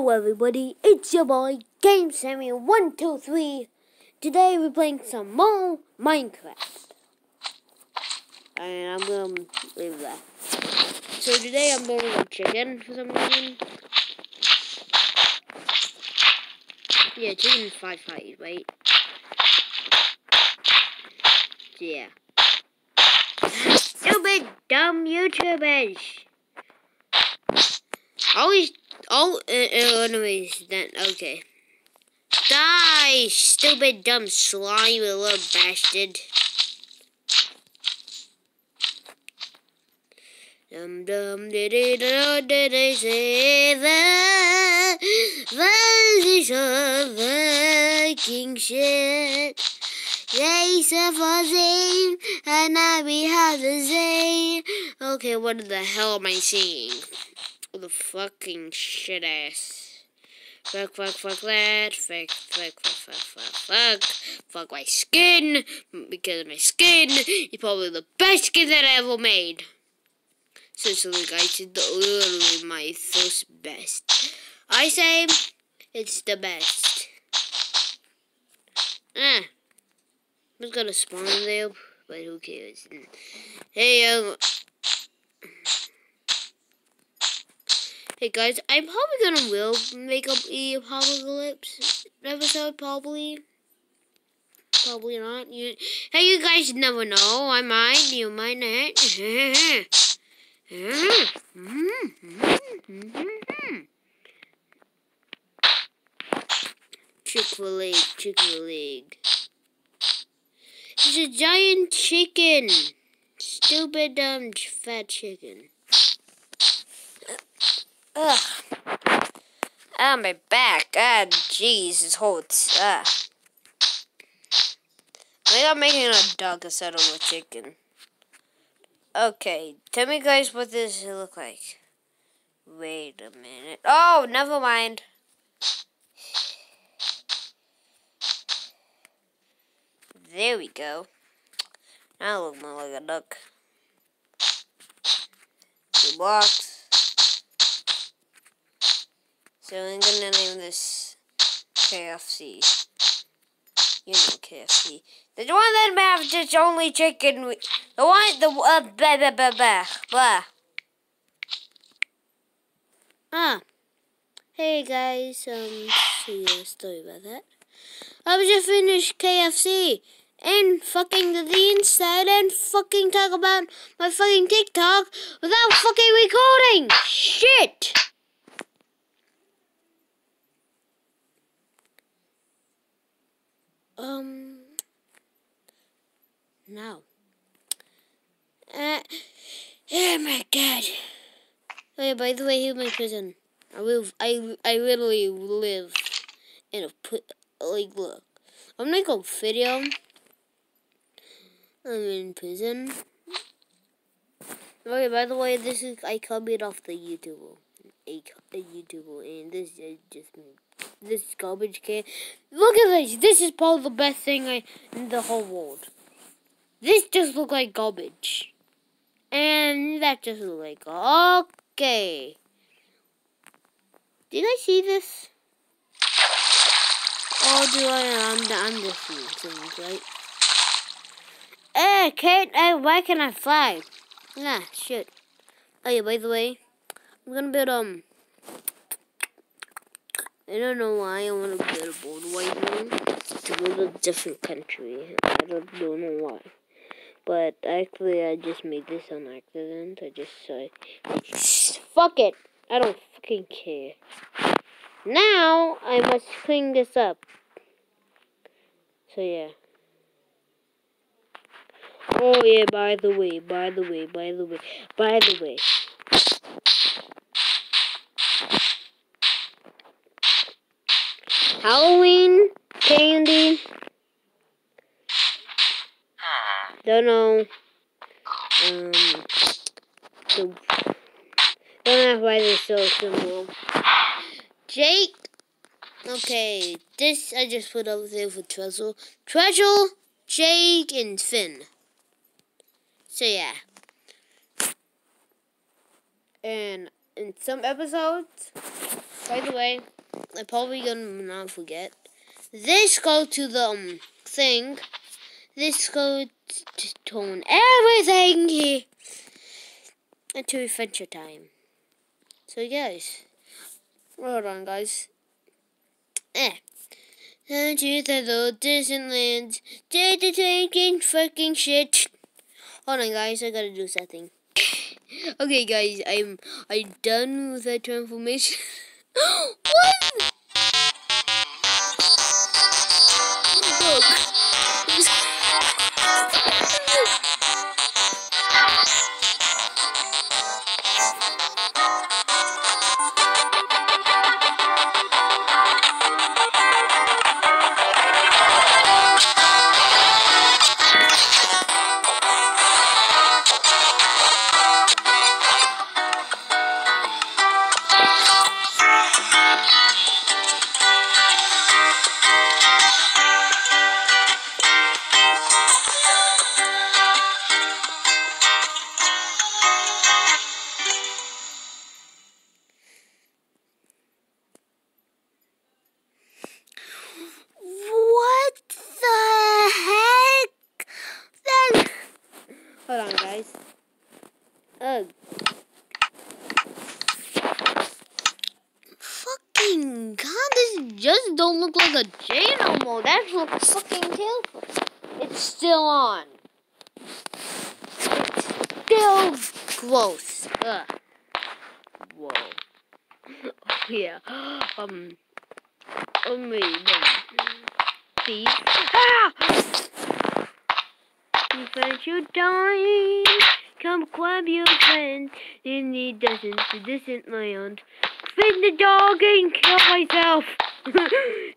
Hello everybody, it's your boy Game Sammy one two three. Today we're playing some more Minecraft. And I'm gonna leave that. So today I'm building a chicken for some reason. Yeah, chicken five five, right? Yeah. Stupid dumb YouTubers. Always Oh, uh, uh, anyways, then, okay. Die, stupid, dumb slime, little bastard. Dum dum diddy do diddy say the version of Viking shit. They suffer and I be how to say. Okay, what the hell am I saying? The fucking shit ass. Fuck, fuck, fuck that. Fuck, fuck, fuck, fuck, fuck, fuck. Fuck my skin. Because my skin is probably the best skin that I ever made. Seriously, guys, it's literally my first best. I say it's the best. Ah. I was gonna spawn there, but who cares? Hey, um, Hey guys, I'm probably gonna will make up a apocalypse episode, probably. Probably not. You, hey, you guys never know. I might. You might not. Chick-fil-A, Chick-fil-A. It's a giant chicken. Stupid, dumb, fat chicken. Ugh. Oh, my back. Ah, jeez, it hurts. Ah. I think I'm making a dog instead of a chicken. Okay, tell me guys what this look like. Wait a minute. Oh, never mind. There we go. Now look more like a duck. Two blocks. So I'm gonna name this KFC. You know KFC. The one that have just only chicken. The one, the uh, blah blah blah blah blah. Ah. Hey guys, um, see a story about that. I just finished KFC and fucking the inside and fucking talk about my fucking TikTok without fucking recording. Shit. Um. Now. Uh, oh my god. Oh yeah, by the way, here's my prison. I live. I I literally live in a put. Like, look. I'm not gonna go video. I'm in prison. Okay, by the way, this is I copied off the YouTube, a, a YouTuber, and this is just this garbage can. Look at this. This is probably the best thing I, in the whole world. This just look like garbage. And that just look like, okay. Did I see this? Or do I, I'm, I'm things, right? Eh, can't, uh, why can I fly? Nah, shit. Oh yeah, by the way, I'm gonna build, um, I don't know why I want to build a board right now. To go a different country. I don't, don't know why. But actually, I just made this on accident. I just said, fuck it. I don't fucking care. Now, I must clean this up. So, yeah. Oh, yeah, by the way, by the way, by the way, by the way. Halloween candy. Don't know. Um, don't know why they're so simple. Jake. Okay, this I just put up there for Treasure. Treasure, Jake, and Finn. So yeah. And in some episodes, by the way, I'm probably gonna not forget. This go to the um, thing. This go to tone everything here into adventure time. So guys, hold on guys. Eh. You the little Disneyland. Did the taking fucking shit. Hold on guys, I gotta do something. okay guys, I'm I'm done with that transformation. what? Just don't look like a J no more. That looks fucking terrible. It's still on. It's still gross. Ugh. Whoa. yeah. Um. Um. Please. Ah! If you die, come grab your friend in the the distant land. Feed the dog and kill myself.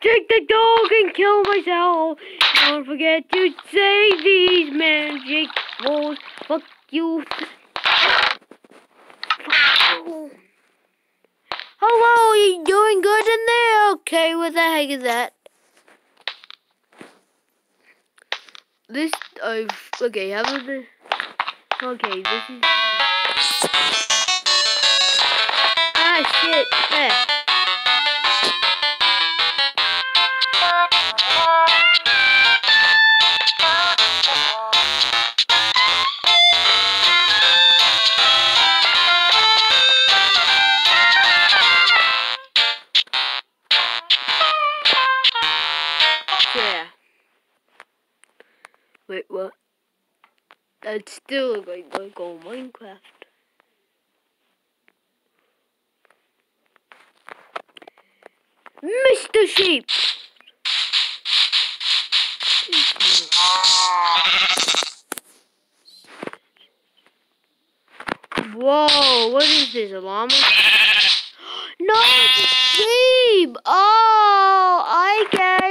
Take the dog and kill myself. Don't forget to say these magic words. Fuck you. Hello, you doing good in there? Okay, what the heck is that? This, uh, okay, how about this? Okay, this is... Ah, shit, there. What? That's still a going like on Minecraft. Mr. Sheep! Whoa, what is this, a llama? No, it's a sheep! Oh, I get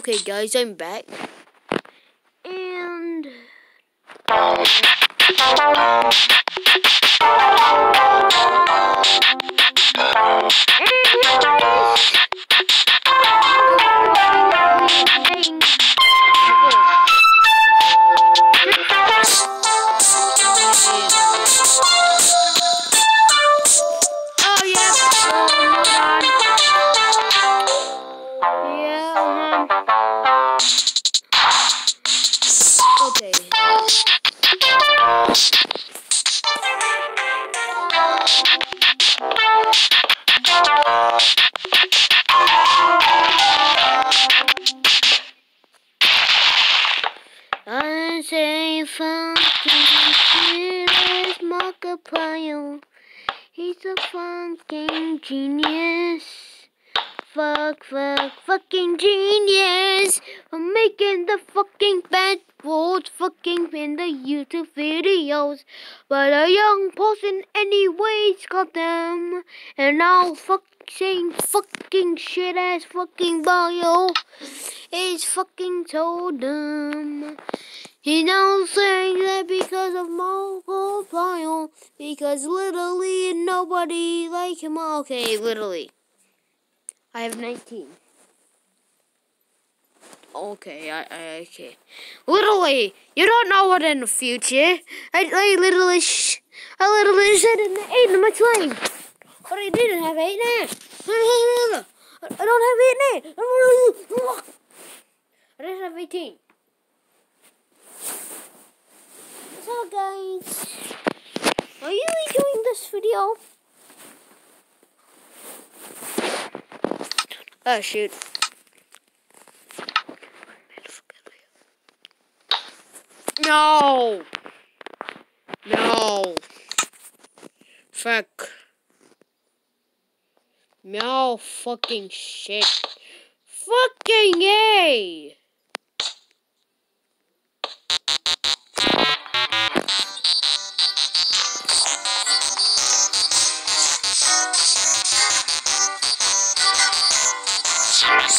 Okay guys, I'm back. And... a fucking genius. Fuck, fuck, fucking genius. For making the fucking bad words, fucking in the YouTube videos. But a young person anyways got them. And saying fucking shit ass fucking bio is fucking so dumb. He now saying that because of Markiplier, because literally nobody like him. Okay, literally. I have 19. Okay, I, I okay. Literally, you don't know what in the future. I, I literally, sh I literally said in the eight in my claim, but I didn't have eight now. I don't have eight now. I just have 18. So guys, are you enjoying this video? Oh shoot. No. No. Fuck. No fucking shit. Fucking A. Yeah.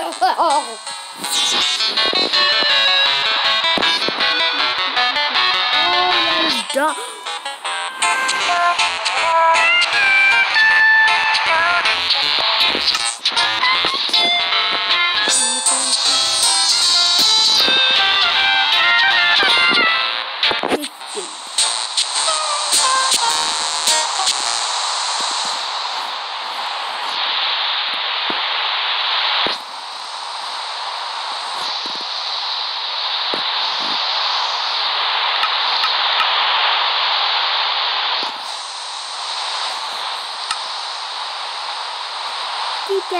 Oh,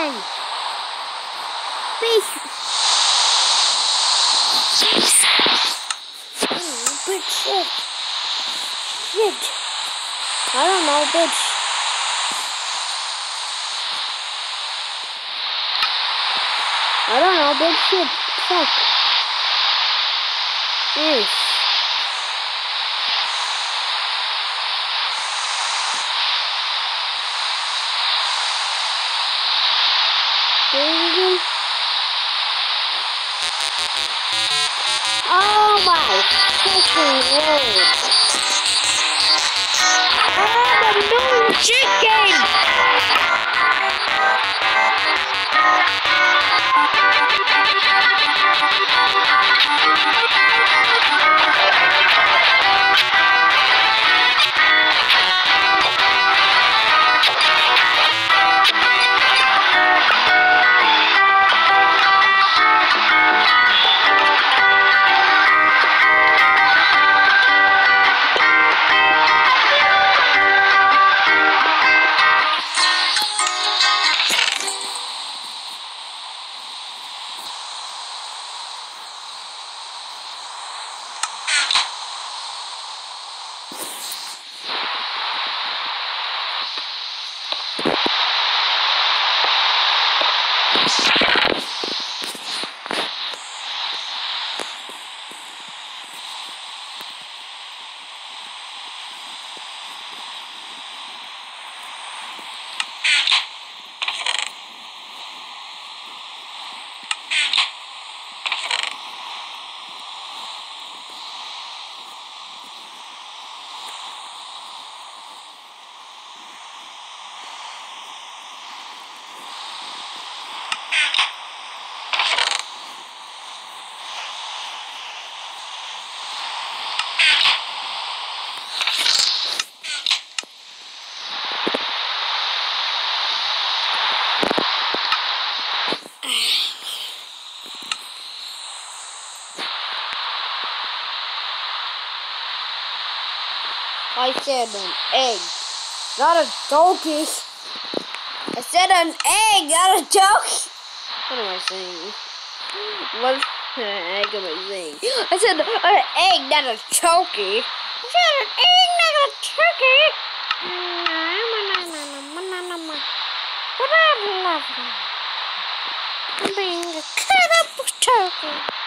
Chicken. Fish. Oh, shit. Shit. I don't know, bitch. I don't know, big shit. Fuck. Yes. Oh my freaking word. I'm moon chicken! Thank I said an egg, not a turkey. I said an egg, not a turkey. What am I saying? What egg am I saying? I said an egg, not a turkey. I said an egg, not a turkey. But I love you. Being a cut up turkey.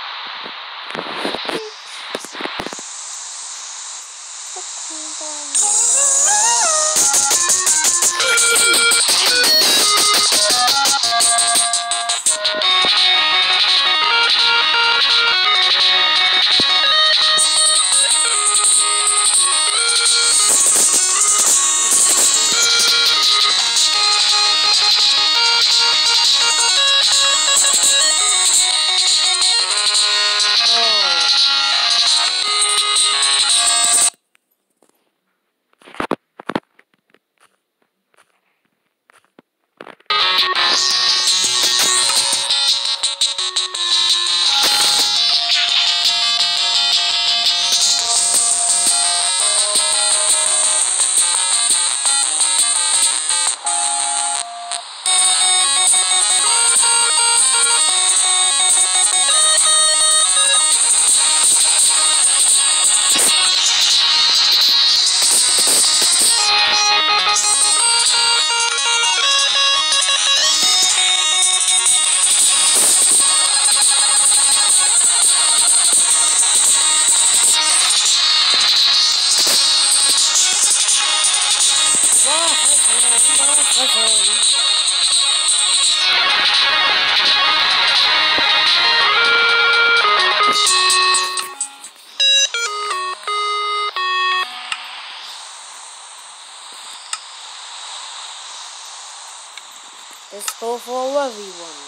Go for everyone.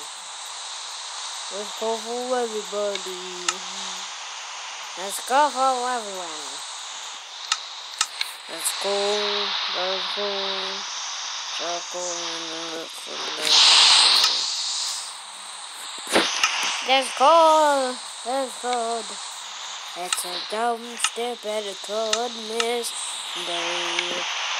Let's go for everybody. Let's go for everyone. Let's go. Let's go. Let's go. Let's go. Let's go. It's a dumb, stupid, cold miss day.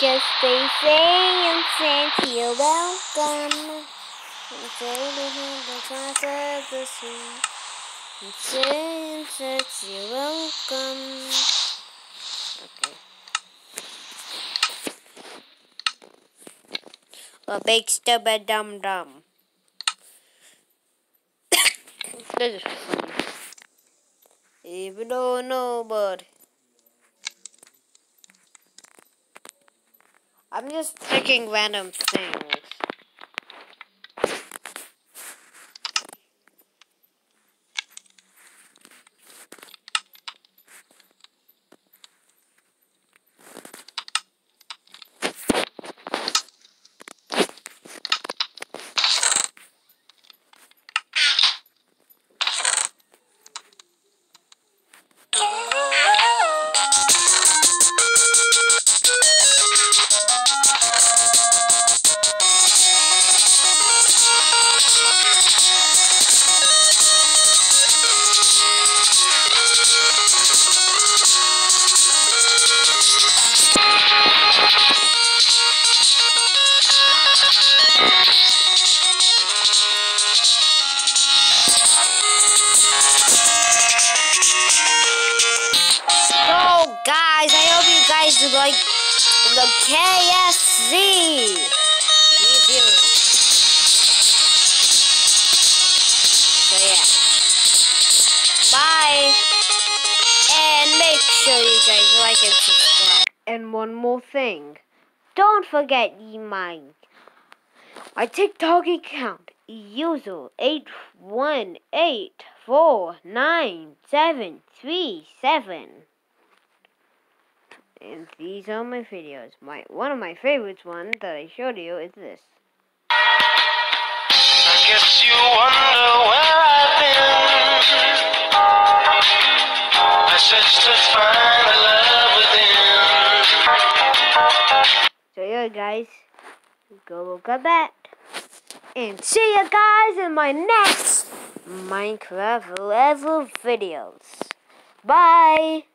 I guess they say and say you're welcome. To him the class of the sea. And and say you're welcome. Okay. A big stupid dum dum. this is funny. Even though nobody. I'm just picking random things. One more thing. Don't forget my my TikTok account user eight one eight four nine seven three seven and these are my videos. My One of my favorites one that I showed you is this. I searched to find the love yeah guys, go look at that. And see you guys in my next Minecraft level videos. Bye!